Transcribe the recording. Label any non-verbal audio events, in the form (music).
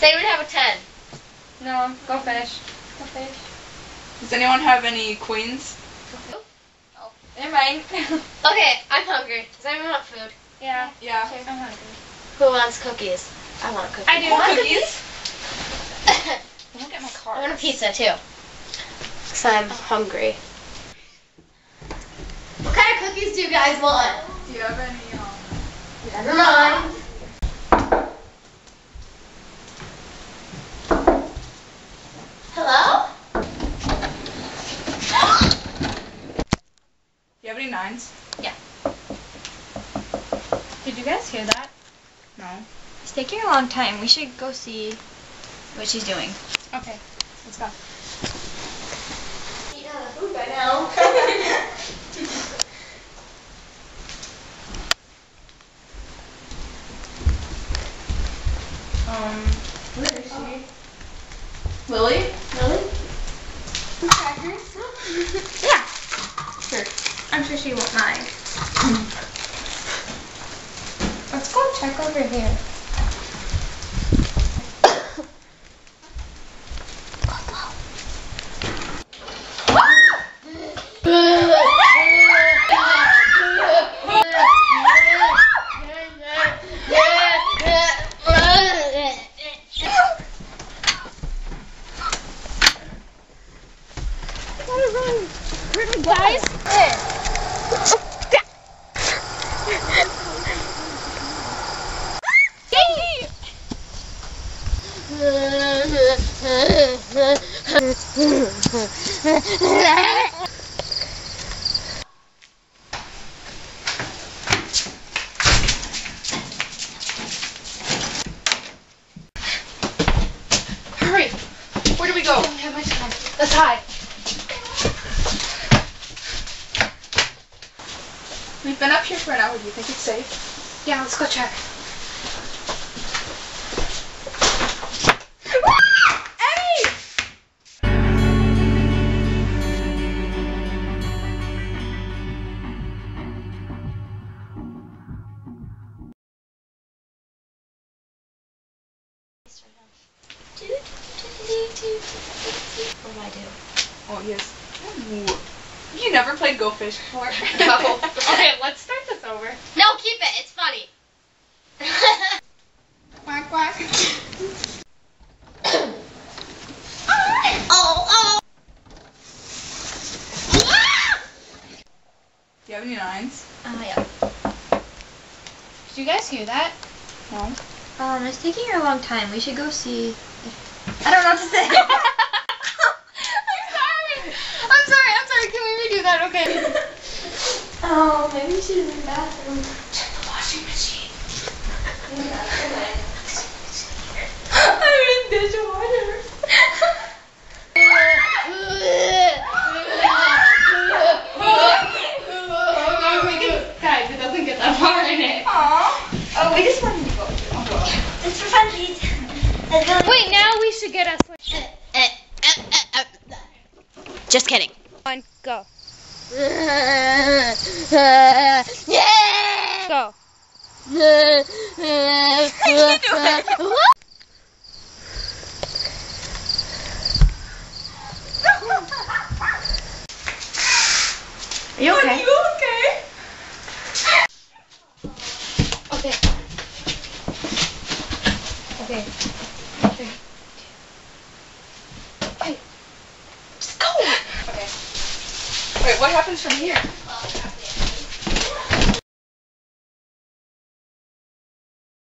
Say we'd have a 10. No, go fish. Go fish. Does anyone have any queens? Oh, Never mind. Okay, I'm hungry. Does anyone want food? yeah. Yeah. I'm hungry. Who wants cookies? I want cookies. I do. Want Want cookies? Look at (laughs) my I want a pizza too. Because I'm hungry. What kind of cookies do you guys want? Do you have any? Um... Never mind. Do you have? Did you guys hear that? No. It's taking a long time. We should go see what she's doing. Okay. Let's go. Eat out of food by now. (laughs) Um. Where is she? Lily? Really? Yeah. Sure. I'm sure she won't mind. Let's go check over here. Guys. Hurry! Where do we go? I don't have much time. Let's hide. We've been up here for an hour. Do you think it's safe? Yeah, let's go check. What do I do? Oh yes. Ooh. You never played Go Fish before? (laughs) No. okay, let's start this over. No, keep it. It's funny. (laughs) Quack quack. (coughs) oh, oh. Do you have any nines? Oh, yeah. Did you guys hear that? No. Um, it's taking her a long time. We should go see. If... I don't know what to say. (laughs) I'm sorry. I'm sorry. I'm sorry. Can we redo that? Okay. Oh, maybe she's in the bathroom. Check the washing machine. I'm in dishwater. Guys, it doesn't get that far in it. Aww. Oh, we just wanted to go. I'll go. It's for funsies. It's really Wait, now we should get us. Eh, eh, eh, Just kidding. One, go. yeah! Go. Are you Are you okay? Okay. Okay. Just go. Okay. Wait, what happens from here?